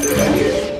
Yeah.